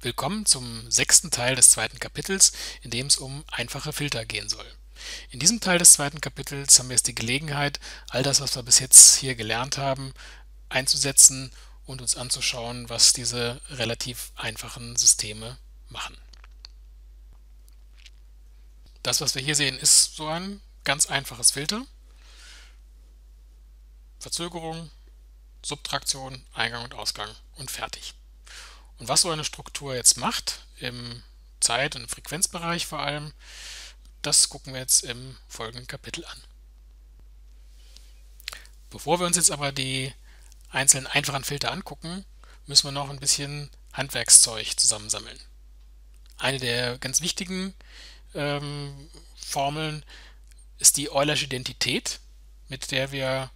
Willkommen zum sechsten Teil des zweiten Kapitels, in dem es um einfache Filter gehen soll. In diesem Teil des zweiten Kapitels haben wir jetzt die Gelegenheit, all das, was wir bis jetzt hier gelernt haben, einzusetzen und uns anzuschauen, was diese relativ einfachen Systeme machen. Das, was wir hier sehen, ist so ein ganz einfaches Filter. Verzögerung, Subtraktion, Eingang und Ausgang und fertig. Und was so eine Struktur jetzt macht, im Zeit- und Frequenzbereich vor allem, das gucken wir jetzt im folgenden Kapitel an. Bevor wir uns jetzt aber die einzelnen einfachen Filter angucken, müssen wir noch ein bisschen Handwerkszeug zusammensammeln. Eine der ganz wichtigen ähm, Formeln ist die Eulersche Identität, mit der wir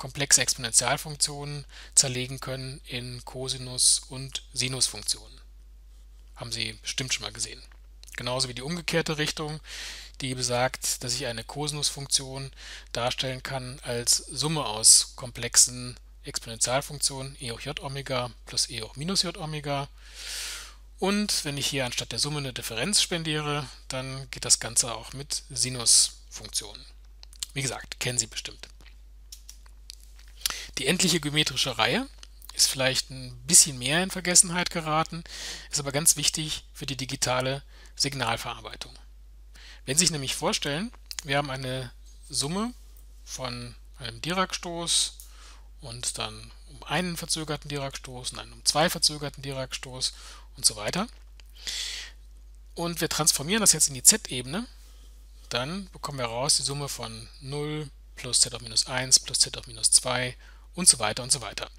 komplexe Exponentialfunktionen zerlegen können in Cosinus- und Sinusfunktionen. Haben Sie bestimmt schon mal gesehen. Genauso wie die umgekehrte Richtung, die besagt, dass ich eine Cosinusfunktion darstellen kann als Summe aus komplexen Exponentialfunktionen e hoch j Omega plus e hoch minus j Omega. Und wenn ich hier anstatt der Summe eine Differenz spendiere, dann geht das Ganze auch mit Sinusfunktionen. Wie gesagt, kennen Sie bestimmt. Die endliche geometrische Reihe ist vielleicht ein bisschen mehr in Vergessenheit geraten, ist aber ganz wichtig für die digitale Signalverarbeitung. Wenn Sie sich nämlich vorstellen, wir haben eine Summe von einem Dirac-Stoß und dann um einen verzögerten Dirac-Stoß und dann um zwei verzögerten Dirac-Stoß und so weiter. Und wir transformieren das jetzt in die z-Ebene, dann bekommen wir raus die Summe von 0 plus z auf minus 1 plus z auf minus 2 und so weiter und so weiter.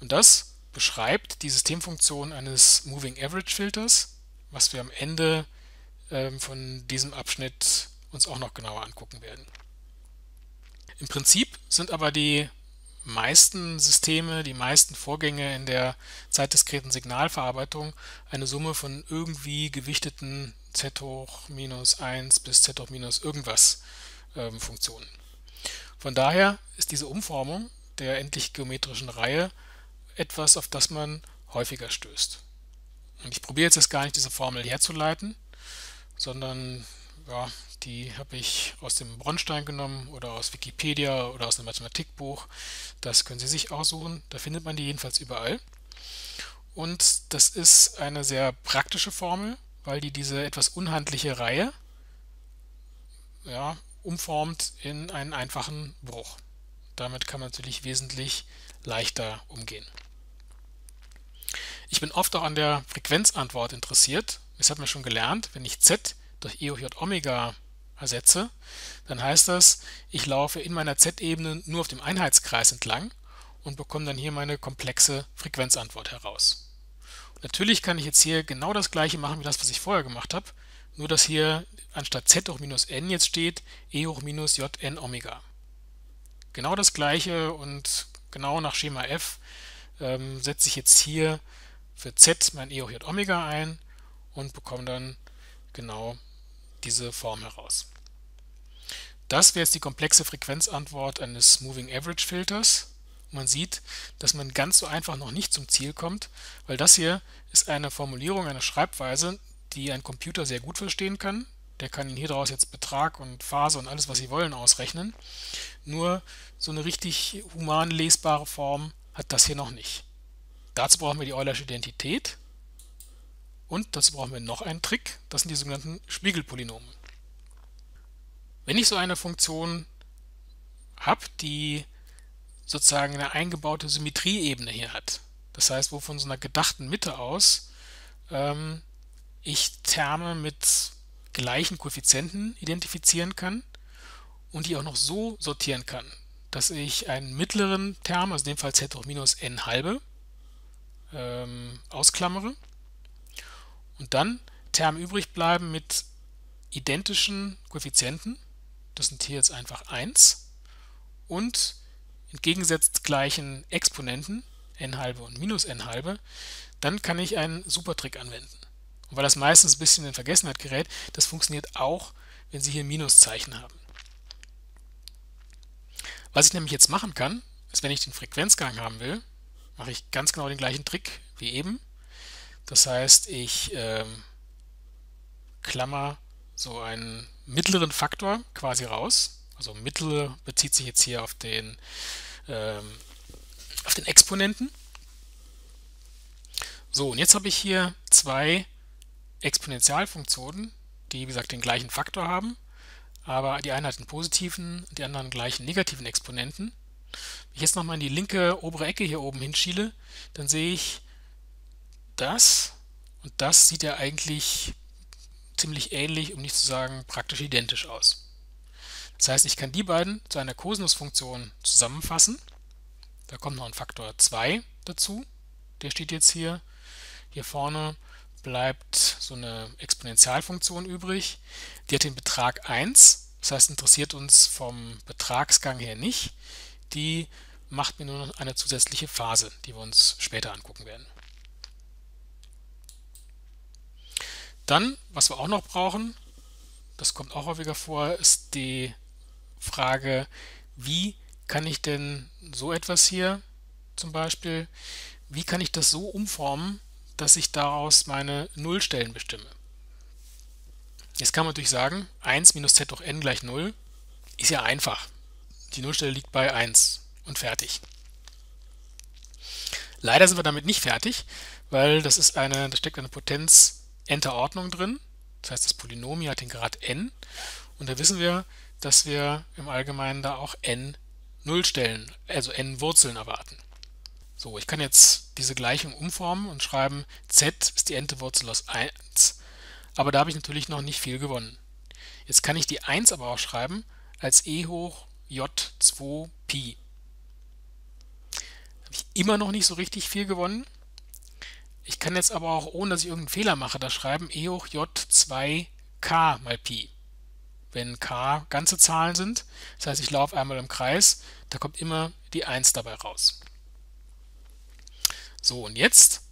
Und das beschreibt die Systemfunktion eines Moving Average Filters, was wir am Ende ähm, von diesem Abschnitt uns auch noch genauer angucken werden. Im Prinzip sind aber die meisten Systeme, die meisten Vorgänge in der zeitdiskreten Signalverarbeitung eine Summe von irgendwie gewichteten z hoch minus 1 bis z hoch minus irgendwas ähm, Funktionen. Von daher ist diese Umformung der endlich geometrischen Reihe etwas, auf das man häufiger stößt. Und ich probiere jetzt, gar nicht diese Formel herzuleiten, sondern ja, die habe ich aus dem Bronstein genommen oder aus Wikipedia oder aus einem Mathematikbuch. Das können Sie sich aussuchen, da findet man die jedenfalls überall. Und das ist eine sehr praktische Formel, weil die diese etwas unhandliche Reihe ja, umformt in einen einfachen Bruch. Damit kann man natürlich wesentlich leichter umgehen. Ich bin oft auch an der Frequenzantwort interessiert. Das hat man schon gelernt. Wenn ich z durch e hoch j Omega ersetze, dann heißt das, ich laufe in meiner z-Ebene nur auf dem Einheitskreis entlang und bekomme dann hier meine komplexe Frequenzantwort heraus. Und natürlich kann ich jetzt hier genau das gleiche machen wie das, was ich vorher gemacht habe, nur dass hier anstatt z hoch minus n jetzt steht e hoch minus j n Omega genau das gleiche und genau nach Schema F ähm, setze ich jetzt hier für z mein e Omega ein und bekomme dann genau diese Form heraus. Das wäre jetzt die komplexe Frequenzantwort eines Moving Average Filters. Man sieht, dass man ganz so einfach noch nicht zum Ziel kommt, weil das hier ist eine Formulierung, eine Schreibweise, die ein Computer sehr gut verstehen kann. Der kann hier daraus jetzt Betrag und Phase und alles, was Sie wollen, ausrechnen. Nur so eine richtig human lesbare Form hat das hier noch nicht. Dazu brauchen wir die Eulersche Identität und dazu brauchen wir noch einen Trick, das sind die sogenannten Spiegelpolynome. Wenn ich so eine Funktion habe, die sozusagen eine eingebaute Symmetrieebene hier hat, das heißt, wo von so einer gedachten Mitte aus ähm, ich Terme mit gleichen Koeffizienten identifizieren kann und die auch noch so sortieren kann, dass ich einen mittleren Term, also in dem Fall z hoch minus n halbe, ähm, ausklammere und dann Term übrig bleiben mit identischen Koeffizienten, das sind hier jetzt einfach 1, und entgegengesetzt gleichen Exponenten, n halbe und minus n halbe, dann kann ich einen Supertrick anwenden. Und weil das meistens ein bisschen in Vergessenheit gerät, das funktioniert auch, wenn Sie hier Minuszeichen haben. Was ich nämlich jetzt machen kann, ist, wenn ich den Frequenzgang haben will, mache ich ganz genau den gleichen Trick wie eben. Das heißt, ich ähm, klammer so einen mittleren Faktor quasi raus. Also mittlere bezieht sich jetzt hier auf den, ähm, auf den Exponenten. So, und jetzt habe ich hier zwei Exponentialfunktionen, die wie gesagt den gleichen Faktor haben, aber die eine hat einen positiven, die anderen gleichen negativen Exponenten. Wenn ich jetzt nochmal in die linke obere Ecke hier oben hinschiele, dann sehe ich das und das sieht ja eigentlich ziemlich ähnlich, um nicht zu sagen praktisch identisch aus. Das heißt, ich kann die beiden zu einer Kosinusfunktion zusammenfassen. Da kommt noch ein Faktor 2 dazu. Der steht jetzt hier. Hier vorne bleibt so eine Exponentialfunktion übrig. Die hat den Betrag 1. Das heißt, interessiert uns vom Betragsgang her nicht. Die macht mir nur noch eine zusätzliche Phase, die wir uns später angucken werden. Dann, was wir auch noch brauchen, das kommt auch häufiger vor, ist die Frage, wie kann ich denn so etwas hier zum Beispiel, wie kann ich das so umformen, dass ich daraus meine Nullstellen bestimme? Jetzt kann man natürlich sagen, 1 minus z durch n gleich 0 ist ja einfach. Die Nullstelle liegt bei 1 und fertig. Leider sind wir damit nicht fertig, weil das ist eine, da steckt eine Potenz n-ter Ordnung drin. Das heißt, das Polynom hier hat den Grad n. Und da wissen wir, dass wir im Allgemeinen da auch n Nullstellen, also n Wurzeln erwarten. So, ich kann jetzt diese Gleichung umformen und schreiben, z ist die n-te Wurzel aus 1. Aber da habe ich natürlich noch nicht viel gewonnen. Jetzt kann ich die 1 aber auch schreiben als e hoch j2 pi. Da habe ich immer noch nicht so richtig viel gewonnen. Ich kann jetzt aber auch, ohne dass ich irgendeinen Fehler mache, da schreiben e hoch j 2k mal pi. Wenn k ganze Zahlen sind, das heißt, ich laufe einmal im Kreis, da kommt immer die 1 dabei raus. So, und jetzt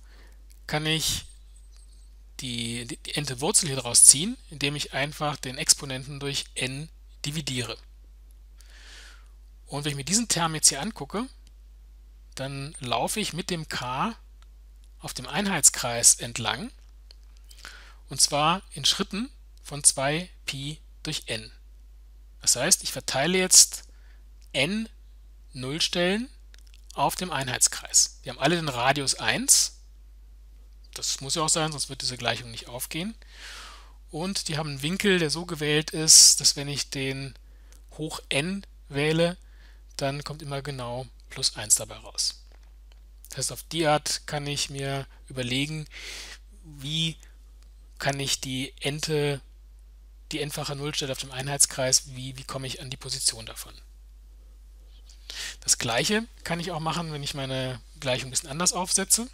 kann ich die, die, die n Wurzel hier draus ziehen, indem ich einfach den Exponenten durch n dividiere. Und wenn ich mir diesen Term jetzt hier angucke, dann laufe ich mit dem k auf dem Einheitskreis entlang und zwar in Schritten von 2 Pi durch n. Das heißt, ich verteile jetzt n Nullstellen auf dem Einheitskreis. Die haben alle den Radius 1. Das muss ja auch sein, sonst wird diese Gleichung nicht aufgehen. Und die haben einen Winkel, der so gewählt ist, dass wenn ich den hoch n wähle, dann kommt immer genau plus 1 dabei raus. Das heißt, auf die Art kann ich mir überlegen, wie kann ich die Ente, die n-fache Nullstelle auf dem Einheitskreis, wie, wie komme ich an die Position davon. Das gleiche kann ich auch machen, wenn ich meine Gleichung ein bisschen anders aufsetze.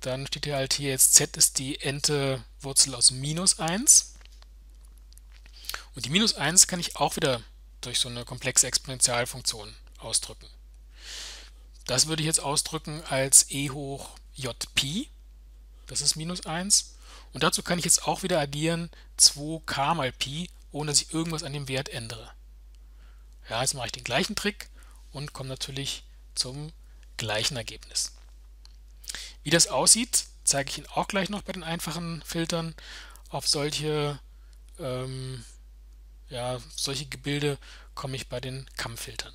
Dann steht hier halt hier jetzt z ist die Ente Wurzel aus minus 1. Und die minus 1 kann ich auch wieder durch so eine komplexe Exponentialfunktion ausdrücken. Das würde ich jetzt ausdrücken als e hoch j pi. Das ist minus 1. Und dazu kann ich jetzt auch wieder addieren 2k mal pi, ohne dass ich irgendwas an dem Wert ändere. Ja, jetzt mache ich den gleichen Trick und komme natürlich zum gleichen Ergebnis. Wie das aussieht, zeige ich Ihnen auch gleich noch bei den einfachen Filtern. Auf solche, ähm, ja, solche Gebilde komme ich bei den Kammfiltern.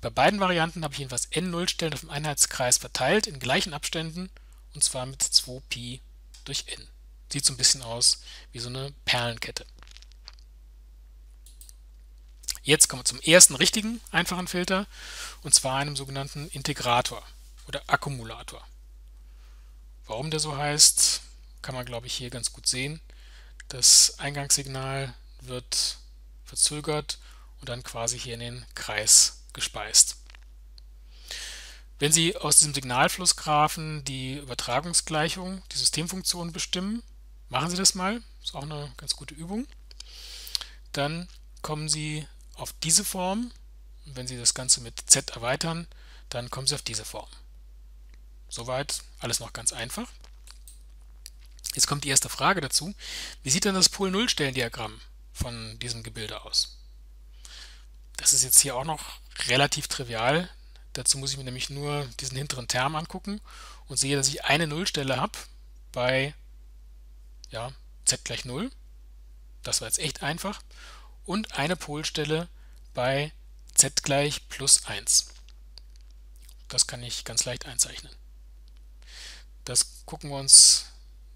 Bei beiden Varianten habe ich jedenfalls n Nullstellen auf dem Einheitskreis verteilt in gleichen Abständen und zwar mit 2pi durch n. Sieht so ein bisschen aus wie so eine Perlenkette. Jetzt kommen wir zum ersten richtigen einfachen Filter und zwar einem sogenannten Integrator oder Akkumulator. Warum der so heißt, kann man glaube ich hier ganz gut sehen. Das Eingangssignal wird verzögert und dann quasi hier in den Kreis gespeist. Wenn Sie aus diesem Signalflussgraphen die Übertragungsgleichung, die Systemfunktion bestimmen, machen Sie das mal, ist auch eine ganz gute Übung. Dann kommen Sie auf diese Form. Wenn Sie das Ganze mit z erweitern, dann kommen Sie auf diese Form. Soweit alles noch ganz einfach. Jetzt kommt die erste Frage dazu. Wie sieht denn das Pol-Null-Stellendiagramm von diesem Gebilde aus? Das ist jetzt hier auch noch relativ trivial. Dazu muss ich mir nämlich nur diesen hinteren Term angucken und sehe, dass ich eine Nullstelle habe bei ja, z gleich 0. Das war jetzt echt einfach. Und eine Polstelle bei z gleich plus 1. Das kann ich ganz leicht einzeichnen. Das gucken wir uns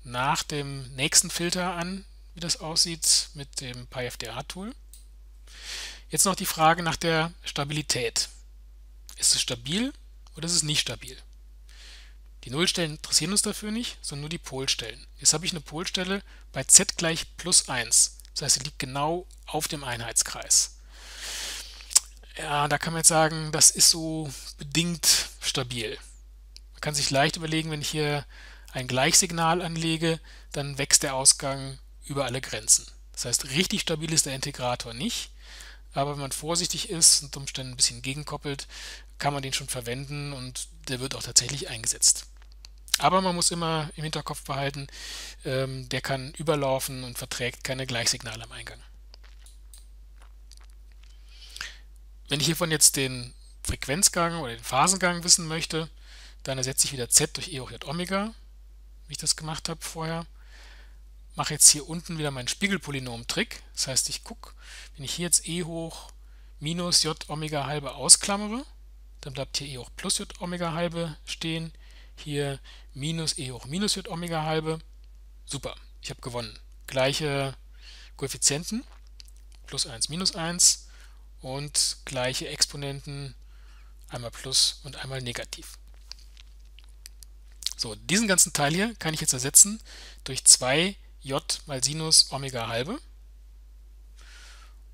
nach dem nächsten Filter an, wie das aussieht mit dem PyFDA-Tool. Jetzt noch die Frage nach der Stabilität. Ist es stabil oder ist es nicht stabil? Die Nullstellen interessieren uns dafür nicht, sondern nur die Polstellen. Jetzt habe ich eine Polstelle bei z gleich plus 1. Das heißt, sie liegt genau auf dem Einheitskreis. Ja, da kann man jetzt sagen, das ist so bedingt stabil. Man kann sich leicht überlegen, wenn ich hier ein Gleichsignal anlege, dann wächst der Ausgang über alle Grenzen. Das heißt, richtig stabil ist der Integrator nicht, aber wenn man vorsichtig ist und Umständen ein bisschen gegenkoppelt, kann man den schon verwenden und der wird auch tatsächlich eingesetzt. Aber man muss immer im Hinterkopf behalten, ähm, der kann überlaufen und verträgt keine Gleichsignale am Eingang. Wenn ich hiervon jetzt den Frequenzgang oder den Phasengang wissen möchte, dann ersetze ich wieder z durch e hoch j Omega, wie ich das gemacht habe vorher. Mache jetzt hier unten wieder meinen Spiegelpolynom-Trick. Das heißt, ich gucke, wenn ich hier jetzt e hoch minus j Omega halbe ausklammere, dann bleibt hier e hoch plus j Omega halbe stehen. Hier minus e hoch minus j Omega halbe. Super, ich habe gewonnen. Gleiche Koeffizienten, plus 1, minus 1 und gleiche Exponenten, einmal plus und einmal negativ. So, diesen ganzen Teil hier kann ich jetzt ersetzen durch 2j mal Sinus Omega halbe.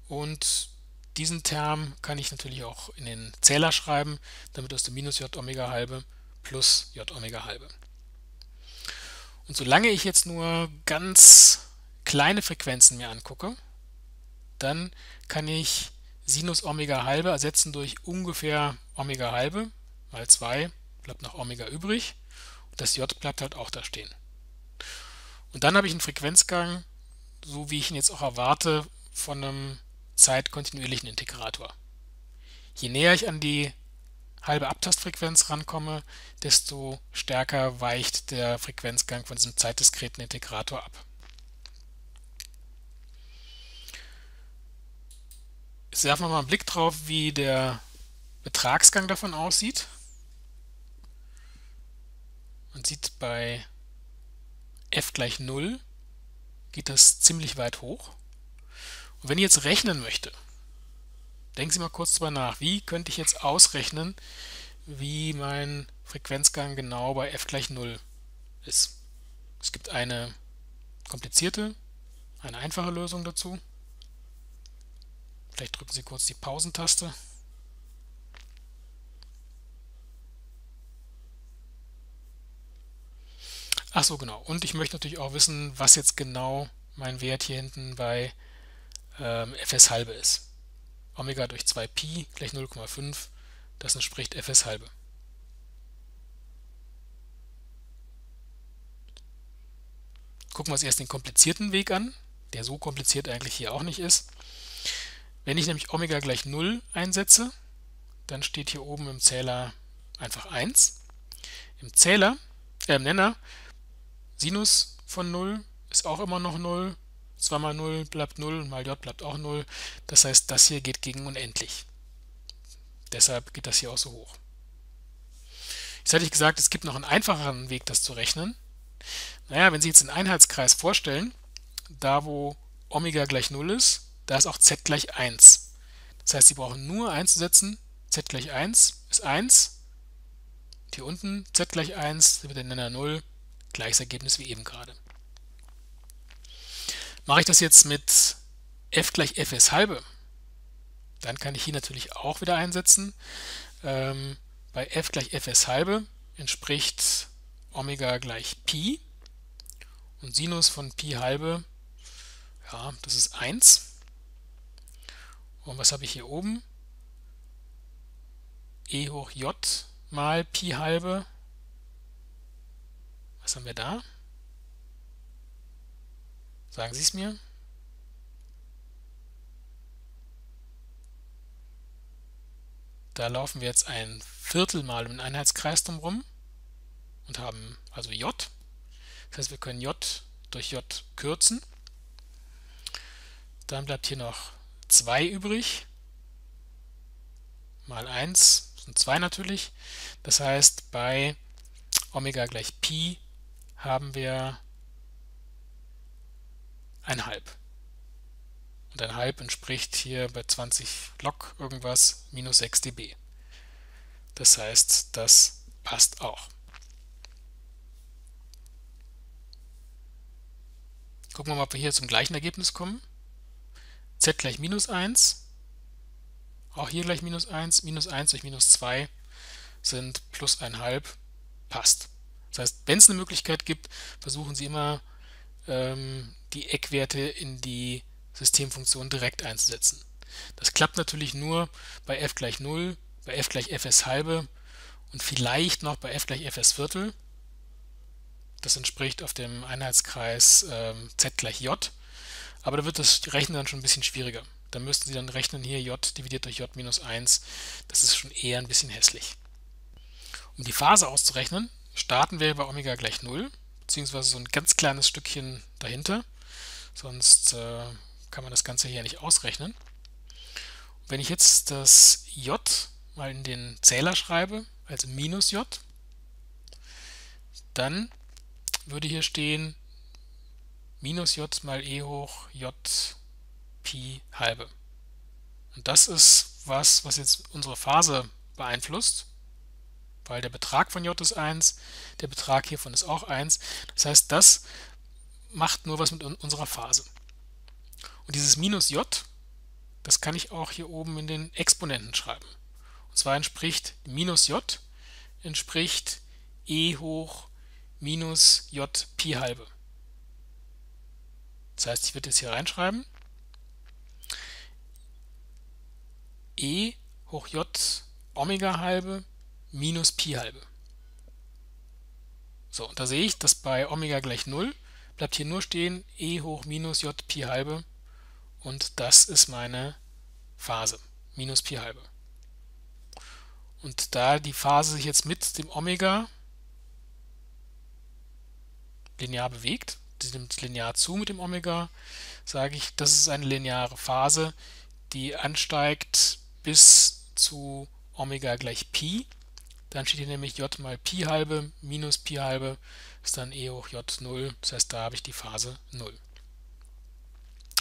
Und diesen Term kann ich natürlich auch in den Zähler schreiben, damit aus dem minus j Omega halbe plus j Omega halbe. Und solange ich jetzt nur ganz kleine Frequenzen mir angucke, dann kann ich Sinus Omega halbe ersetzen durch ungefähr Omega halbe mal 2, bleibt noch Omega übrig. Das J bleibt halt auch da stehen. Und dann habe ich einen Frequenzgang, so wie ich ihn jetzt auch erwarte, von einem zeitkontinuierlichen Integrator. Je näher ich an die halbe Abtastfrequenz rankomme, desto stärker weicht der Frequenzgang von diesem zeitdiskreten Integrator ab. Jetzt werfen wir mal einen Blick drauf, wie der Betragsgang davon aussieht. Man sieht bei f gleich 0 geht das ziemlich weit hoch. Und wenn ich jetzt rechnen möchte, denken Sie mal kurz drüber nach, wie könnte ich jetzt ausrechnen, wie mein Frequenzgang genau bei f gleich 0 ist. Es gibt eine komplizierte, eine einfache Lösung dazu. Vielleicht drücken Sie kurz die Pausentaste. Ach so, genau. Und ich möchte natürlich auch wissen, was jetzt genau mein Wert hier hinten bei ähm, fs halbe ist. Omega durch 2pi gleich 0,5, das entspricht fs halbe. Gucken wir uns erst den komplizierten Weg an, der so kompliziert eigentlich hier auch nicht ist. Wenn ich nämlich Omega gleich 0 einsetze, dann steht hier oben im Zähler einfach 1. Im Zähler, äh, im Nenner Sinus von 0 ist auch immer noch 0. 2 mal 0 bleibt 0 und mal j bleibt auch 0. Das heißt, das hier geht gegen unendlich. Deshalb geht das hier auch so hoch. Jetzt hatte ich gesagt, es gibt noch einen einfacheren Weg, das zu rechnen. Naja, wenn Sie jetzt einen Einheitskreis vorstellen, da wo Omega gleich 0 ist, da ist auch z gleich 1. Das heißt, Sie brauchen nur einzusetzen, z gleich 1 ist 1. Hier unten z gleich 1, wird der Nenner 0 Gleiches Ergebnis wie eben gerade. Mache ich das jetzt mit f gleich fs halbe, dann kann ich hier natürlich auch wieder einsetzen. Ähm, bei f gleich fs halbe entspricht Omega gleich Pi und Sinus von Pi halbe, ja, das ist 1. Und was habe ich hier oben? e hoch j mal Pi halbe was haben wir da? Sagen Sie es mir. Da laufen wir jetzt ein Viertel mal um den Einheitskreis drumherum und haben also j. Das heißt, wir können j durch j kürzen. Dann bleibt hier noch 2 übrig. Mal 1 sind 2 natürlich. Das heißt, bei Omega gleich Pi haben wir ein halb. Und ein halb entspricht hier bei 20 log irgendwas minus 6 dB. Das heißt, das passt auch. Gucken wir mal, ob wir hier zum gleichen Ergebnis kommen. z gleich minus 1, auch hier gleich minus 1, minus 1 durch minus 2 sind plus 1,5, passt. Das heißt, wenn es eine Möglichkeit gibt, versuchen Sie immer ähm, die Eckwerte in die Systemfunktion direkt einzusetzen. Das klappt natürlich nur bei f gleich 0, bei f gleich fs halbe und vielleicht noch bei f gleich fs Viertel. Das entspricht auf dem Einheitskreis ähm, z gleich j. Aber da wird das Rechnen dann schon ein bisschen schwieriger. Da müssten Sie dann rechnen hier j dividiert durch j minus 1. Das ist schon eher ein bisschen hässlich. Um die Phase auszurechnen, starten wir bei Omega gleich 0, beziehungsweise so ein ganz kleines Stückchen dahinter. Sonst äh, kann man das Ganze hier nicht ausrechnen. wenn ich jetzt das j mal in den Zähler schreibe, also minus j, dann würde hier stehen minus j mal e hoch j Pi halbe. Und das ist was, was jetzt unsere Phase beeinflusst, weil der Betrag von j ist 1, der Betrag hiervon ist auch 1. Das heißt, das macht nur was mit unserer Phase. Und dieses minus j, das kann ich auch hier oben in den Exponenten schreiben. Und zwar entspricht minus j entspricht e hoch minus j Pi halbe. Das heißt, ich würde jetzt hier reinschreiben, e hoch j Omega halbe minus Pi halbe. So, und da sehe ich, dass bei Omega gleich 0 bleibt hier nur stehen e hoch minus j Pi halbe und das ist meine Phase, minus Pi halbe. Und da die Phase sich jetzt mit dem Omega linear bewegt, die nimmt linear zu mit dem Omega, sage ich, das ist eine lineare Phase, die ansteigt bis zu Omega gleich Pi. Dann steht hier nämlich j mal Pi halbe minus Pi halbe ist dann e hoch j 0. Das heißt, da habe ich die Phase 0.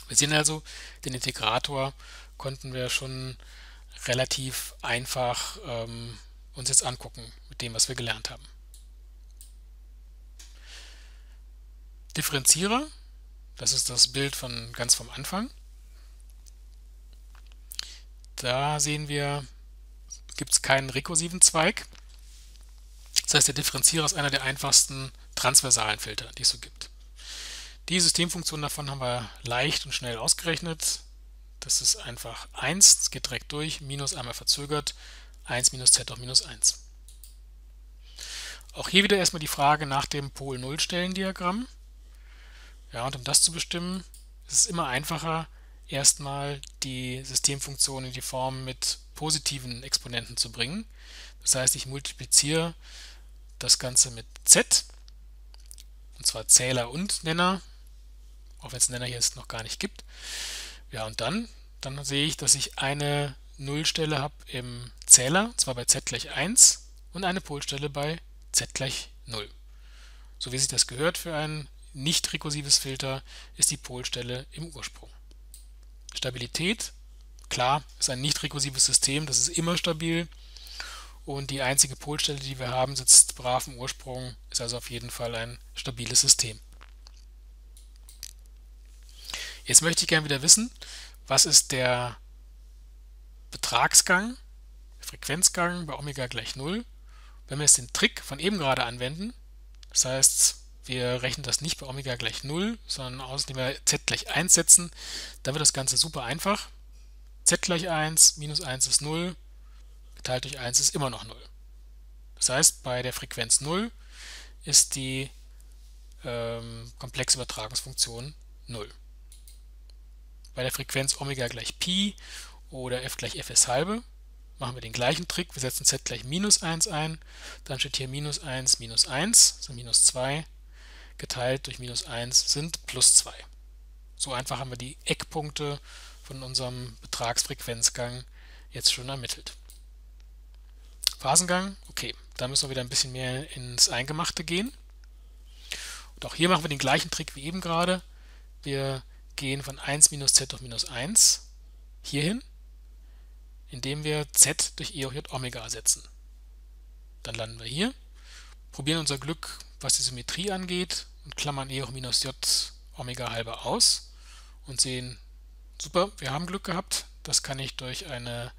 Wir sehen also, den Integrator konnten wir schon relativ einfach ähm, uns jetzt angucken mit dem, was wir gelernt haben. Differenzierer, das ist das Bild von ganz vom Anfang. Da sehen wir, gibt es keinen rekursiven Zweig. Das heißt, der Differenzierer ist einer der einfachsten transversalen Filter, die es so gibt. Die Systemfunktion davon haben wir leicht und schnell ausgerechnet. Das ist einfach 1, das geht direkt durch, minus einmal verzögert, 1 minus z auf minus 1. Auch hier wieder erstmal die Frage nach dem Pol-Null-Stellendiagramm. Ja, und um das zu bestimmen, ist es immer einfacher, erstmal die Systemfunktion in die Form mit positiven Exponenten zu bringen. Das heißt, ich multipliziere das Ganze mit z, und zwar Zähler und Nenner, auch wenn es Nenner hier jetzt noch gar nicht gibt. Ja, und dann, dann sehe ich, dass ich eine Nullstelle habe im Zähler, zwar bei z gleich 1 und eine Polstelle bei z gleich 0. So wie sich das gehört für ein nicht rekursives Filter, ist die Polstelle im Ursprung. Stabilität, klar, ist ein nicht rekursives System, das ist immer stabil. Und die einzige Polstelle, die wir haben, sitzt brav im Ursprung, ist also auf jeden Fall ein stabiles System. Jetzt möchte ich gerne wieder wissen, was ist der Betragsgang, Frequenzgang bei Omega gleich 0. Wenn wir jetzt den Trick von eben gerade anwenden, das heißt, wir rechnen das nicht bei Omega gleich 0, sondern aus, indem wir z gleich 1 setzen. Dann wird das Ganze super einfach. z gleich 1, minus 1 ist 0, geteilt durch 1 ist immer noch 0. Das heißt, bei der Frequenz 0 ist die ähm, komplexe Übertragungsfunktion 0. Bei der Frequenz Omega gleich Pi oder f gleich fs halbe machen wir den gleichen Trick. Wir setzen z gleich minus 1 ein, dann steht hier minus 1, minus 1, also minus 2, geteilt durch minus 1 sind plus 2. So einfach haben wir die Eckpunkte von unserem Betragsfrequenzgang jetzt schon ermittelt. Phasengang, okay, da müssen wir wieder ein bisschen mehr ins Eingemachte gehen. Und auch hier machen wir den gleichen Trick wie eben gerade. Wir gehen von 1 minus z durch minus 1 hierhin, indem wir z durch e hoch j Omega ersetzen. Dann landen wir hier, probieren unser Glück, was die Symmetrie angeht und klammern e hoch minus j Omega halber aus und sehen, super, wir haben Glück gehabt. Das kann ich durch eine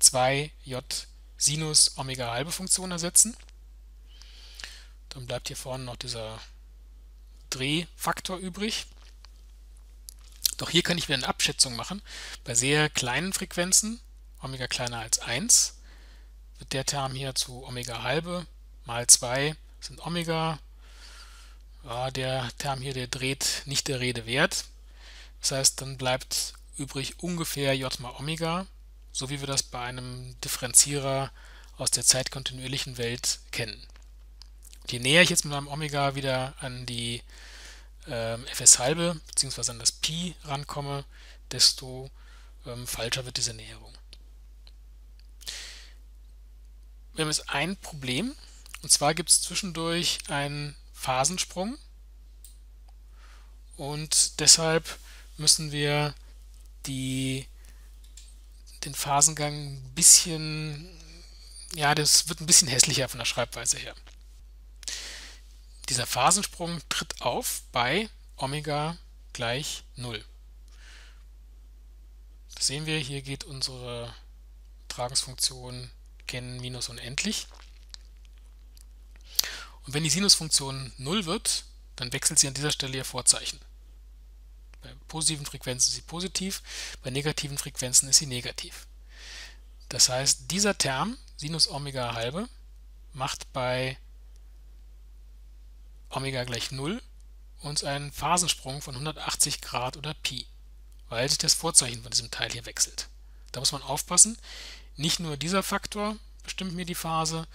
2j Sinus Omega halbe Funktion ersetzen. Dann bleibt hier vorne noch dieser Drehfaktor übrig. Doch hier kann ich wieder eine Abschätzung machen. Bei sehr kleinen Frequenzen, Omega kleiner als 1, wird der Term hier zu Omega halbe mal 2 sind Omega. Ja, der Term hier, der dreht nicht der Rede wert. Das heißt, dann bleibt übrig ungefähr j mal Omega, so wie wir das bei einem Differenzierer aus der zeitkontinuierlichen Welt kennen. Je näher ich jetzt mit meinem Omega wieder an die ähm, fs halbe bzw. an das Pi rankomme, desto ähm, falscher wird diese Näherung. Wir haben jetzt ein Problem, und zwar gibt es zwischendurch einen Phasensprung und deshalb müssen wir die, den Phasengang ein bisschen, ja, das wird ein bisschen hässlicher von der Schreibweise her. Dieser Phasensprung tritt auf bei Omega gleich 0. Das sehen wir, hier geht unsere Tragungsfunktion gen minus unendlich. Und wenn die Sinusfunktion 0 wird, dann wechselt sie an dieser Stelle ihr Vorzeichen. Positiven Frequenzen ist sie positiv, bei negativen Frequenzen ist sie negativ. Das heißt, dieser Term, Sinus Omega halbe, macht bei Omega gleich 0 uns einen Phasensprung von 180 Grad oder Pi, weil sich das Vorzeichen von diesem Teil hier wechselt. Da muss man aufpassen, nicht nur dieser Faktor bestimmt mir die Phase,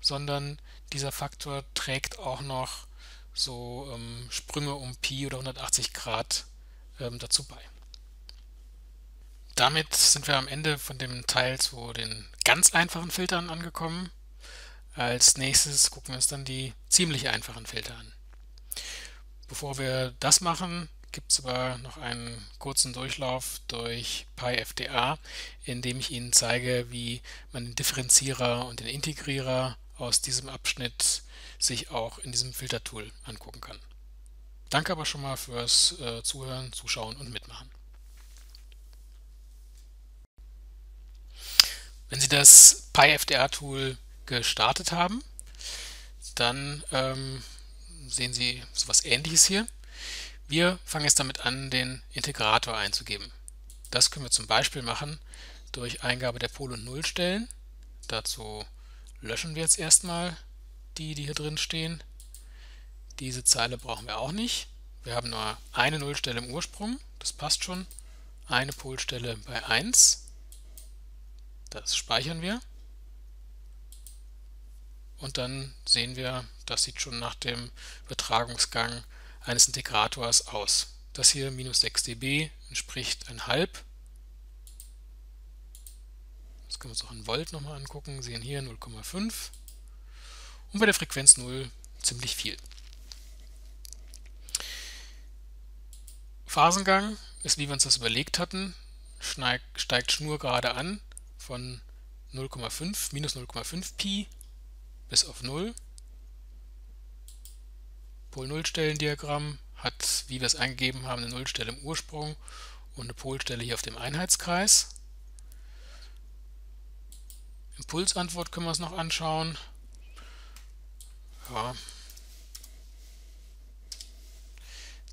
sondern dieser Faktor trägt auch noch so ähm, Sprünge um Pi oder 180 Grad ähm, dazu bei. Damit sind wir am Ende von dem Teil zu den ganz einfachen Filtern angekommen. Als nächstes gucken wir uns dann die ziemlich einfachen Filter an. Bevor wir das machen, gibt es aber noch einen kurzen Durchlauf durch PyFDA, in dem ich Ihnen zeige, wie man den Differenzierer und den Integrierer aus diesem Abschnitt sich auch in diesem Filtertool angucken kann. Danke aber schon mal fürs äh, Zuhören, Zuschauen und Mitmachen. Wenn Sie das PyFDR-Tool gestartet haben, dann ähm, sehen Sie sowas ähnliches hier. Wir fangen jetzt damit an, den Integrator einzugeben. Das können wir zum Beispiel machen durch Eingabe der Pol- und Nullstellen. Dazu löschen wir jetzt erstmal die, die hier drin stehen. Diese Zeile brauchen wir auch nicht. Wir haben nur eine Nullstelle im Ursprung, das passt schon. Eine Polstelle bei 1, das speichern wir. Und dann sehen wir, das sieht schon nach dem Übertragungsgang eines Integrators aus. Das hier minus 6 dB entspricht 1,5. Das können wir uns auch in Volt nochmal angucken. Sehen hier 0,5 und bei der Frequenz 0 ziemlich viel. Phasengang ist, wie wir uns das überlegt hatten, steigt schnurgerade an von 0,5, minus 0,5 Pi bis auf 0. Pol-Null-Stellen-Diagramm hat, wie wir es eingegeben haben, eine Nullstelle im Ursprung und eine Polstelle hier auf dem Einheitskreis. Impulsantwort können wir uns noch anschauen. Ja,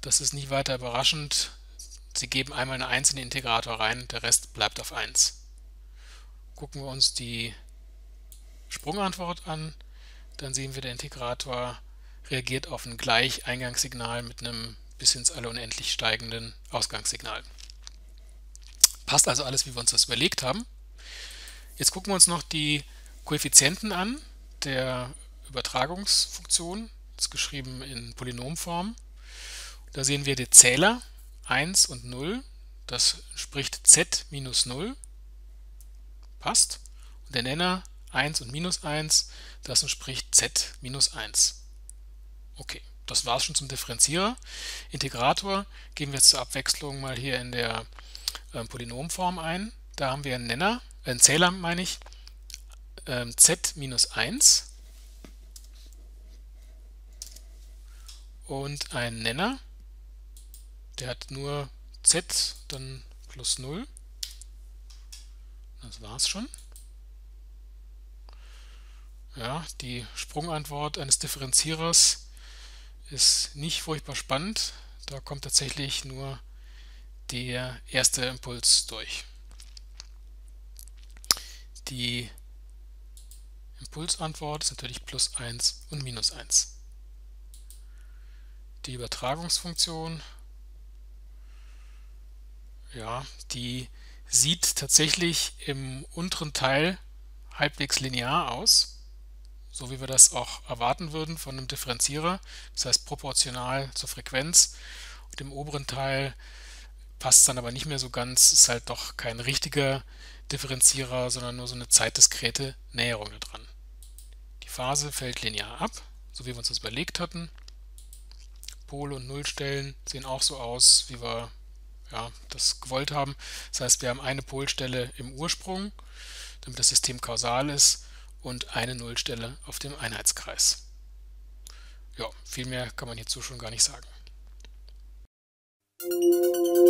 Das ist nicht weiter überraschend. Sie geben einmal eine 1 in den Integrator rein, der Rest bleibt auf 1. Gucken wir uns die Sprungantwort an, dann sehen wir, der Integrator reagiert auf ein Gleicheingangssignal mit einem bis ins alle unendlich steigenden Ausgangssignal. Passt also alles, wie wir uns das überlegt haben. Jetzt gucken wir uns noch die Koeffizienten an der Übertragungsfunktion, das ist geschrieben in Polynomform. Da sehen wir die Zähler 1 und 0, das entspricht z minus 0, passt. Und der Nenner 1 und minus 1, das entspricht z minus 1. Okay, das war es schon zum Differenzierer. Integrator geben wir jetzt zur Abwechslung mal hier in der äh, Polynomform ein. Da haben wir einen Nenner, äh, einen Zähler meine ich, äh, z minus 1 und einen Nenner, der hat nur z, dann plus 0. Das war's schon. Ja, die Sprungantwort eines Differenzierers ist nicht furchtbar spannend. Da kommt tatsächlich nur der erste Impuls durch. Die Impulsantwort ist natürlich plus 1 und minus 1. Die Übertragungsfunktion, ja, die sieht tatsächlich im unteren Teil halbwegs linear aus so wie wir das auch erwarten würden von einem Differenzierer, das heißt proportional zur Frequenz. Und im oberen Teil passt es dann aber nicht mehr so ganz, ist halt doch kein richtiger Differenzierer, sondern nur so eine zeitdiskrete Näherung da dran. Die Phase fällt linear ab, so wie wir uns das überlegt hatten. Pole und Nullstellen sehen auch so aus, wie wir ja, das gewollt haben. Das heißt, wir haben eine Polstelle im Ursprung, damit das System kausal ist, und eine Nullstelle auf dem Einheitskreis. Ja, viel mehr kann man hierzu schon gar nicht sagen. Musik